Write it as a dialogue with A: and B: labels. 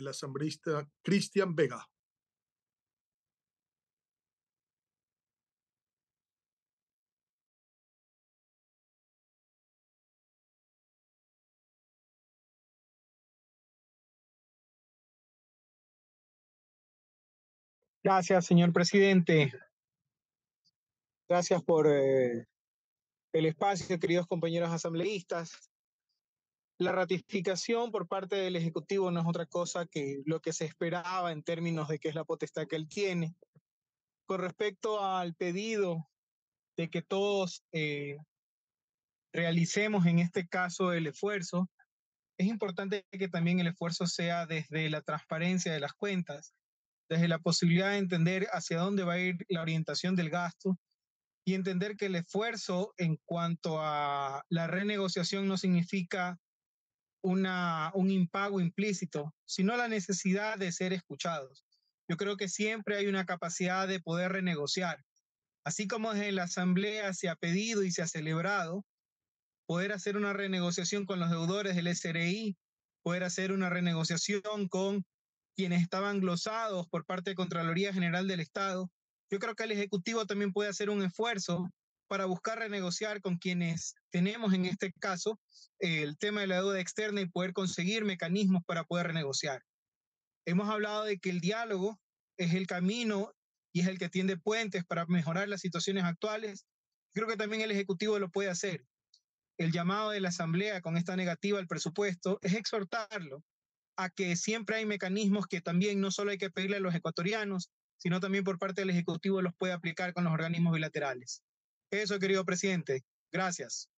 A: el asambleísta Cristian Vega.
B: Gracias, señor presidente. Gracias por eh, el espacio, queridos compañeros asambleístas. La ratificación por parte del Ejecutivo no es otra cosa que lo que se esperaba en términos de que es la potestad que él tiene. Con respecto al pedido de que todos eh, realicemos en este caso el esfuerzo, es importante que también el esfuerzo sea desde la transparencia de las cuentas, desde la posibilidad de entender hacia dónde va a ir la orientación del gasto y entender que el esfuerzo en cuanto a la renegociación no significa una, un impago implícito, sino la necesidad de ser escuchados. Yo creo que siempre hay una capacidad de poder renegociar. Así como desde la Asamblea se ha pedido y se ha celebrado poder hacer una renegociación con los deudores del SRI, poder hacer una renegociación con quienes estaban glosados por parte de Contraloría General del Estado. Yo creo que el Ejecutivo también puede hacer un esfuerzo para buscar renegociar con quienes tenemos en este caso el tema de la deuda externa y poder conseguir mecanismos para poder renegociar. Hemos hablado de que el diálogo es el camino y es el que tiende puentes para mejorar las situaciones actuales. Creo que también el Ejecutivo lo puede hacer. El llamado de la Asamblea con esta negativa al presupuesto es exhortarlo a que siempre hay mecanismos que también no solo hay que pedirle a los ecuatorianos, sino también por parte del Ejecutivo los puede aplicar con los organismos bilaterales. Eso, querido presidente. Gracias.